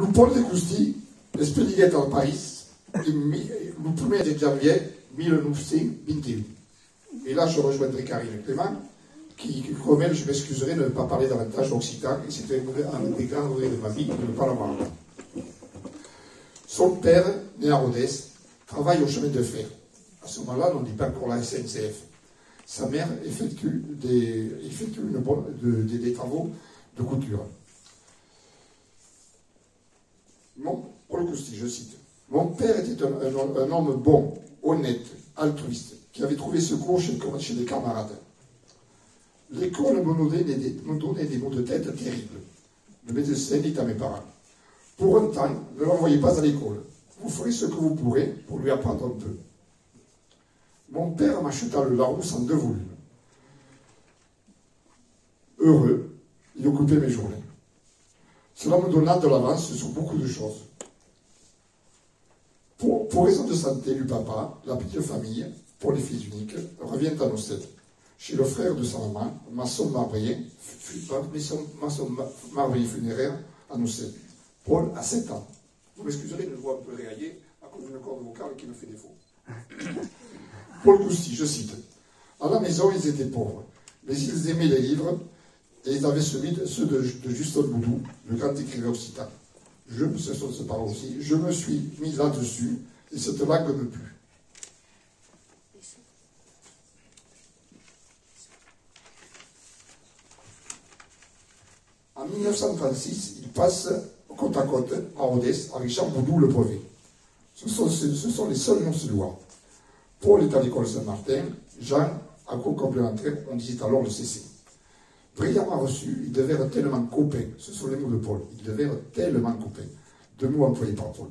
Lo Paul de Custi è spediguet al país le 1er janvier 1921. Et là, je rejoindrai Karine Clément, qui, comme elle, je m'excuserai de ne pas parler davantage occitan, et c'était un des grands regrets de ma vie de ne pas l'avoir. Son père, né à Rodez, travaille au chemin de fer. À ce moment-là, on ne dit pas encore la SNCF. Sa mère effectue de, de, des travaux de couture. Mon, je cite. Mon père était un, homme bon, honnête, altruiste, qui avait trouvé secours chez, chez des camarades. L'école me donnait, des, me donnait des maux de tête terribles. Le médecin dit à mes parents Pour un temps, ne l'envoyez pas à l'école. Vous ferez ce que vous pourrez pour lui apprendre un peu. Mon père m'acheta le Larousse en deux volumes. Heureux, il occupait mes journées. Cela me donna de l'avance sur beaucoup de choses. Pour, raison de santé du papa, la petite famille, pour les fils uniques, revient à nos Chez le frère de sa maman, maçon marbrier, maçon marbrier funéraire à Nocet. Paul a 7 ans. Vous m'excuserez de le voir un peu réaillé à cause d'une corde vocale qui me fait défaut. Paul Gousti, je cite. À la maison, ils étaient pauvres, mais ils aimaient les livres et ils avaient ceux de, ceux de, de Justin Boudou, le grand écrivain occitan. Je, ce sont aussi, je me suis mis là-dessus et cette langue me plut. En 1936, il passe côte à côte à Odesse avec Jean Boudou le brevet. Ce sont, ce sont les seuls noms suédois. Paul est à l'école Saint-Martin, Jean, à cours complémentaire, on disait alors le CC. Brillamment reçu, ils devinrent tellement copains, ce sont les mots de Paul, ils devinrent tellement copains, deux mots employés par Paul.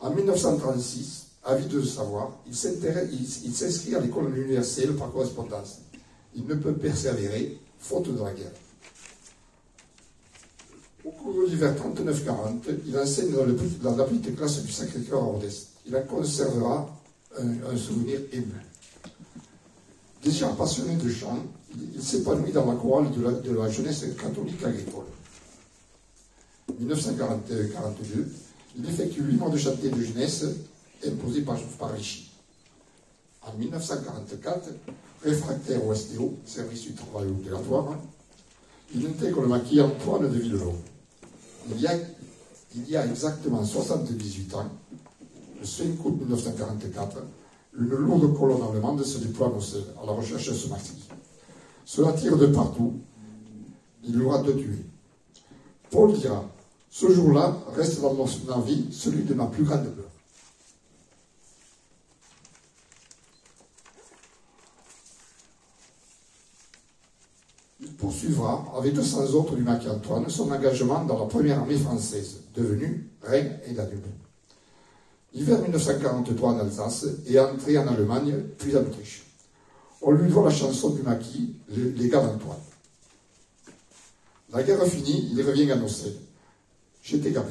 En 1936, avide de savoir, il s'inscrit à l'école universelle par correspondance. Il ne peut persévérer, faute de la guerre. Au cours de l'hiver 39-40, il enseigne dans, le, la petite classe du Sacré-Cœur à Rodez. Il en conservera un, souvenir ému. Déjà passionné de chant, il, s'épanouit dans la chorale de la, de la, jeunesse catholique agricole. En 1941-42, il effectue huit mois de chantier de jeunesse imposé par, par Vichy. En 1944, réfractaire au STO, service du travail obligatoire, il intègre le maquis Antoine de Villelot. Il il y a exactement 78 ans, le 5 août 1944, une lourde colonne allemande se déploie à la recherche de ce maquis. Cela tire de partout. Il aura deux tués. Paul dira Ce jour-là reste dans ma vie celui de ma plus grande peur. Il poursuivra, avec 200 autres du maquis Antoine, son engagement dans la première armée française, devenue Reine et Danube. Hiver 1943 en Alsace et entré en Allemagne, puis en Autriche. On lui doit la chanson du maquis, Les gars d'Antoine. La guerre finie, il revient à Nocelle. J'étais gamin.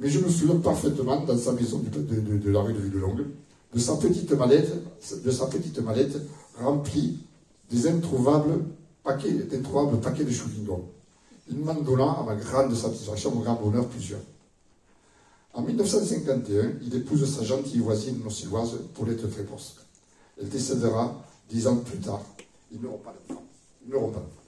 Mais je me souviens parfaitement dans sa maison de, de, la rue de Villelongue, de sa petite mallette, de sa petite mallette remplie des introuvables paquets, d'introuvables paquets de chewing-gum. Il m'en donna, à ma grande satisfaction, mon grand bonheur, plusieurs. En 1951, il épouse sa gentille voisine nocilloise, Paulette Trépost. Elle décédera dix ans plus tard. Ils n'auront pas d'enfant. Ils n'auront pas d'enfant.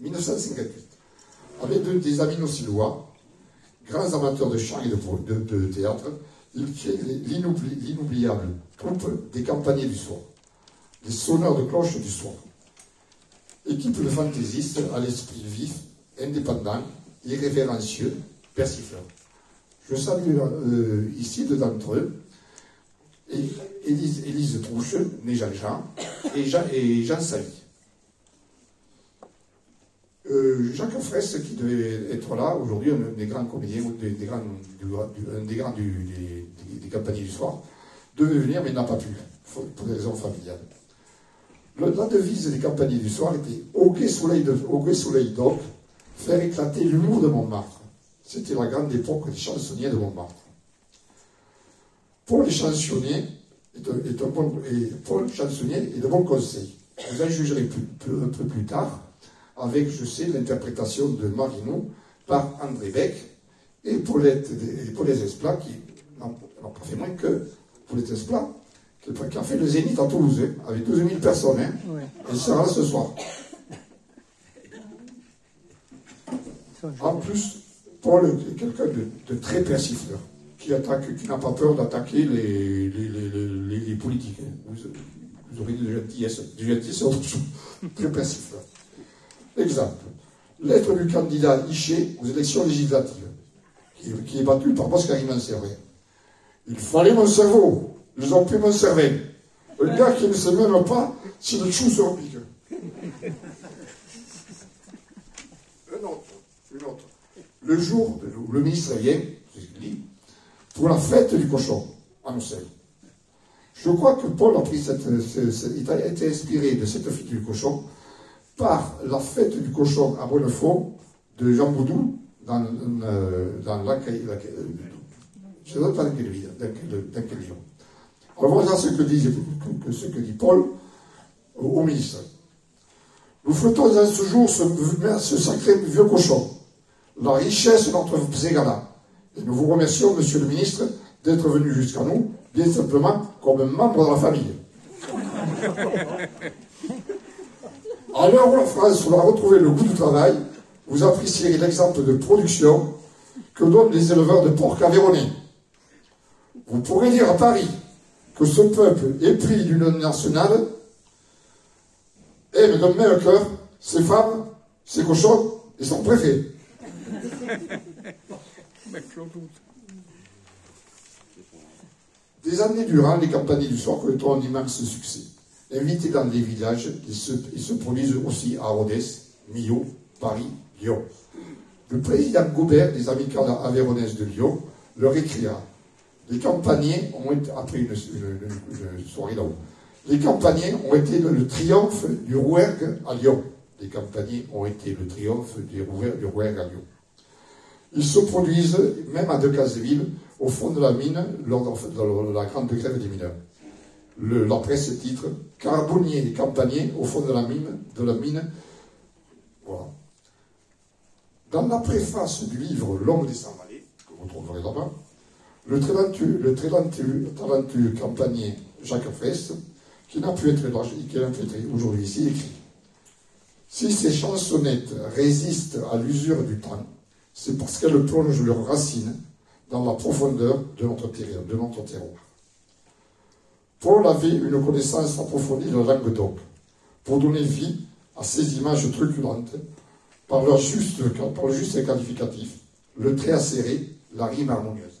1958. Avec des amis nocillois, grands amateurs de chant et de, de, théâtre, il crée l'inoubliable troupe des campagnes du soir, les sonneurs de cloches du soir. Équipe de fantaisistes à l'esprit vif, indépendant, irrévérencieux, persiflant. Je salue euh, ici deux d'entre eux, Élise, Trouche, née Jean-Jean, et Jean, et Jean Sally. Euh, Jacques Fraisse, qui devait être là, aujourd'hui, un des grands comédiens, des, du, un des grands des, campagnes du soir, devait venir, mais n'a pas pu, pour des raisons familiales. Le, la devise des campagnes du soir était Au gai soleil d'Oc, faire éclater l'humour de Montmartre. C'était la grande époque des chansonniers de Montmartre. Paul chansonnier est bon, Paul chansonnier de bons conseils. Vous en jugerez un peu plus tard avec, je sais, l'interprétation de Marino par André Beck et Paulette, Paulette Esplat, qui n'ont pas fait moins que Paulette Esplat, qui a fait le Zénith à Toulouse, hein, avec 12 000 personnes. Hein, Et ça ce soir. En plus, Paul est quelqu'un de, très persifleur, qui attaque, qui n'a pas peur d'attaquer les, les, politiques. Hein. Vous, aurez de gentillesse, du gentillesse, très persifleur. Exemple. Lettre du candidat Iché aux élections législatives, qui, est battu par Pascal Manservé. Il fallait mon cerveau. Ils ont pris mon cerveau. Le gars qui ne sait même pas si le chou se repique. Un autre, une autre. Le jour où le ministre vient, c'est ce qu'il dit, pour la fête du cochon, à Marseille. Je crois que Paul a pris cette, été inspiré de cette fête du cochon par la fête du cochon à Bonnefond de Jean Boudou dans, euh, dans la, je ne sais pas dans quel, dans. Alors voilà ce que dit, ce que dit Paul au, ministre. Nous flottons en ce jour ce, sacré vieux cochon, la richesse de notre Zégala. Et nous vous remercions, monsieur le ministre, d'être venu jusqu'à nous, bien simplement comme membre de la famille. À l'heure où la France va retrouver le goût du travail, vous apprécierez l'exemple de production que donnent les éleveurs de porc aveyronnais. Vous pourrez dire à Paris que ce peuple épris d'une nationale aime d'un même cœur ses femmes, ses cochons et son préfet. Des années durant, les campagnes du soir connaîtront un immense succès. Invités dans des villages, ils se, produisent aussi à Rodez, Millau, Paris, Lyon. Le président Gobert des Amicales Aveyronaises de Lyon leur écrira Les campagniers ont été, après une, soirée là-haut, les campagniers ont été le, triomphe du Rouergue à Lyon. Les campagniers ont été le triomphe du, Rouergue à Lyon. Ils se produisent, même à Decazeville, au fond de la mine, lors de la grande grève des mineurs le, la presse titre Carbonnier et Campanier au fond de la mine. De la mine. Voilà. Dans la préface du livre L'homme des Sans-Vallées, que vous trouverez là-bas, le très talentueux, le très talentueux, campagnier Jacques Fraisse, qui n'a pu être là, qui a pu aujourd'hui ici, écrit Si ces chansonnettes résistent à l'usure du temps, c'est parce qu'elles plongent leurs racines dans la profondeur de notre, de notre terroir. Paul avait une connaissance approfondie de la langue d'homme pour donner vie à ces images truculentes par leur juste, par le juste qualificatif, le trait acéré, la rime harmonieuse.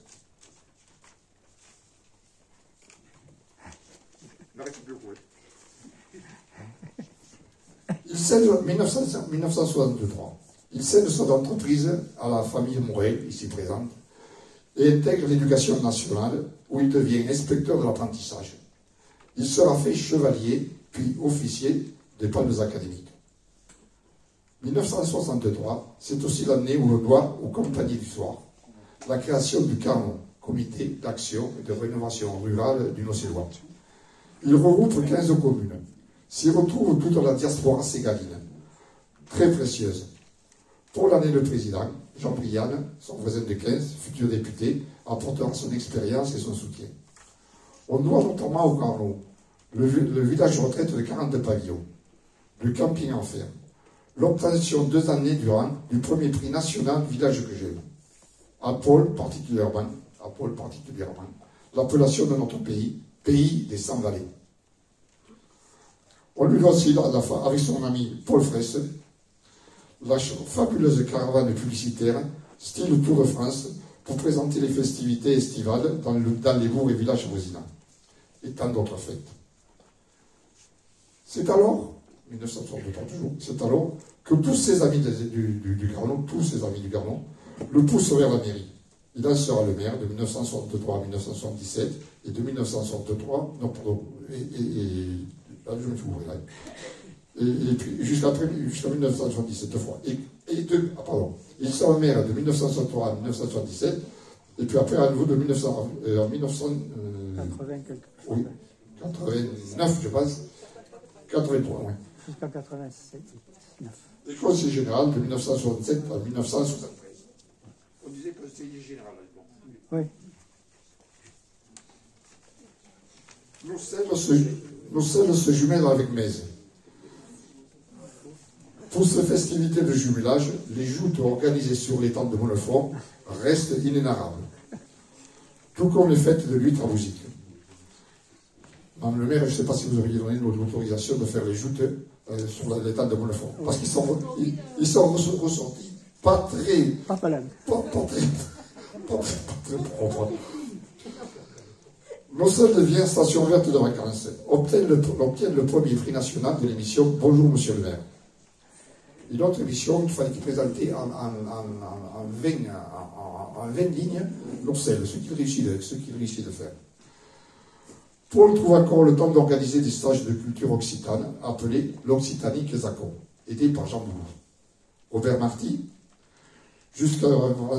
Il cède en 1963. Il cède son entreprise à la famille Morel, ici présente, et intègre l'éducation nationale, où il devient inspecteur de l'apprentissage il sera fait chevalier, puis officier des palmes académiques. 1963, c'est aussi l'année où l'on doit aux compagnies du soir la création du CARMON, Comité d'action et de rénovation rurale du Nocélois. Il regroupe 15 communes. S'y retrouve toute la diaspora ségaline, très précieuse. Pour l'année, le président, Jean Brianne, son voisin de 15, futur député, apportera son expérience et son soutien. On doit notamment au Carnot le, village retraite de 40 pavillons, le camping en ferme, l'obtention deux années durant du premier prix national village que j'aime, à Paul particulièrement, à l'appellation de notre pays, pays des 100 vallées. On lui aussi, avec son ami Paul Fraisse, la fabuleuse caravane publicitaire, style Tour de France, pour présenter les festivités estivales dans, dans les bourgs et villages voisins. Et tant d'autres fêtes. C'est alors, 1963 toujours, c'est alors que tous ses amis du, du, tous ses amis du Garnon, le poussent vers la mairie. Il en sera le maire de 1963 à 1977 et de 1963, non, pardon, et, et, là, je me suis ouvert là. Et, puis jusqu'à 1977 deux fois. Et, et de, ah, pardon, il sera maire de 1963 à 1977 et puis après à nouveau de 1900, euh, en 1900, euh, 89 je pense, 83, oui. Jusqu'en 87. Et conseiller général de 1967 à 1973. On disait conseiller général. Bon. Oui. Nos selles se, se jumellent avec Metz. Pour ces festivités de jumelage, les joutes organisées sur l'étang de Montefort restent inénarrables. Tout comme les fêtes de lutte en musique. Madame le maire, je ne sais pas si vous auriez donné l'autorisation de faire les joutes euh, sur l'étang de Montefort. Parce qu'ils sont, ils, ils sont ressor- ressortis pas très, Pas pas, pas très, pas très, pas très propres. Nocelle devient station verte de vacances. Obtiennent le, obtiennent le premier prix national de l'émission Bonjour Monsieur le maire. Une autre émission, il fallait qu'il présentait en, en, en, en, en 20, en, en- en 20 lignes qu'il réussit, ce qu'il réussit de faire. Paul trouve encore le temps d'organiser des stages de culture occitane appelés l'Occitanie Zacon, aidé par Jean Boulot. Robert Marty, jusqu'à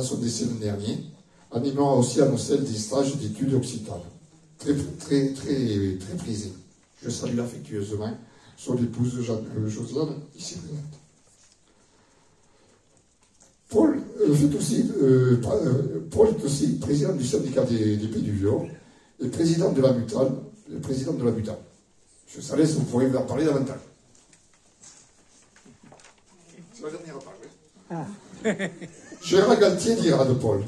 son décès l'an dernier, animant aussi à Nocelle des stages d'études occitanes. Très, très, très, très prisé. Je salue affectueusement son épouse Jeanne, euh, Josiane, ici présente. Paul, euh, fait euh, est aussi président du syndicat des, Pays du Lion et président de la Mutale, le président de la. Je savais si vous pourriez en parler davantage. C'est la dernière page. Ah, Gérard Galtier dira de Paul.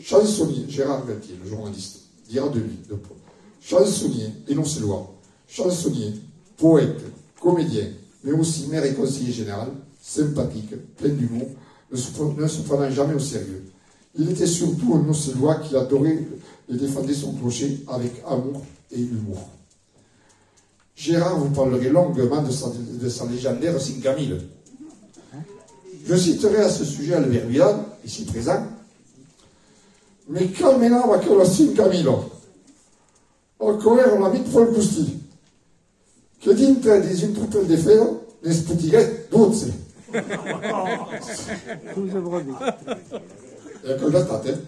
Chansonnier, Gérard Galtier, le journaliste, dira de lui, de Paul. Chansonnier, énoncé-loi. Chansonnier, poète, comédien, mais aussi maire et conseiller général, sympathique, plein d'humour, ne se, pre- ne se prenant jamais au sérieux. Il était surtout un océlois qui adorait et défendait son clocher avec amour et humour. Gérard vous parlerait longuement de sa, de sa légendaire Singamille. Je citerai à ce sujet Albert Vidal, ici présent. Mi camminava che lo Camilo. Ho correre la mit Paul Gusti. Che dintre di un truppel de feo ne duzze. douze brebis. Et que la tête.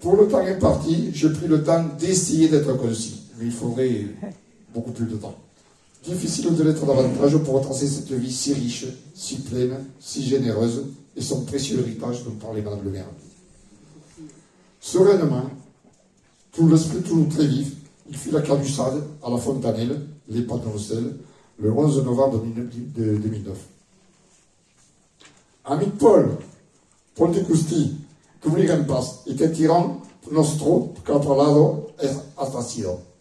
Pour le temps imparti, j'ai pris le temps d'essayer d'être concis. Mais il faudrait beaucoup plus de temps. Difficile de l'être davantage pour retracer cette vie si riche, si pleine, si généreuse, et son précieux héritage dont parlait Madame le maire. Sereinement, tout l'esprit toujours très vif, il fit la cadussade à la Fontanelle, les de Rossel, le 11 novembre 2009. Ami Paul, Paul de Custi, que vous en passe, était tyran nostro, que ha parlado es assassino.